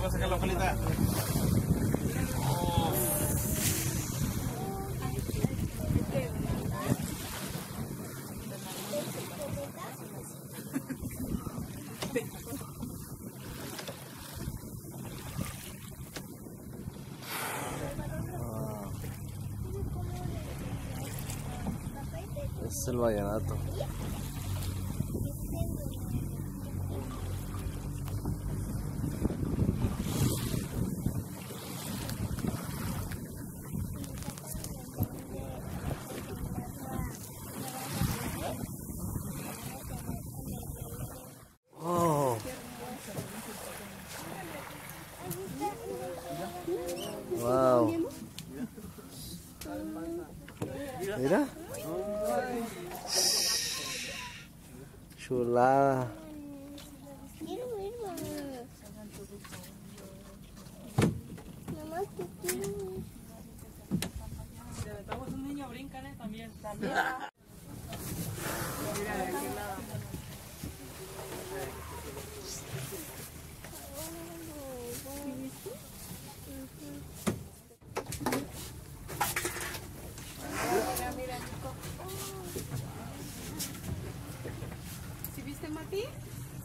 va a sacar la palita. Es el vallenato. Wow. Mira. Chulada. Quiero ver, mamá. Te quiero ver. Si aventamos un niño, brincan ¿eh? también.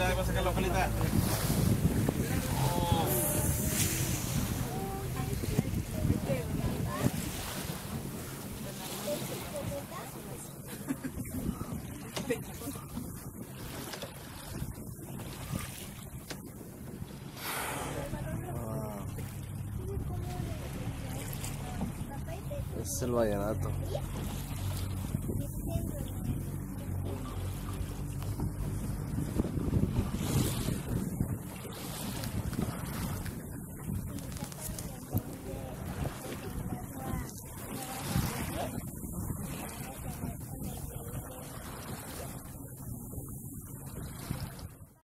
Colita, va a sacar la. Es el vallenato.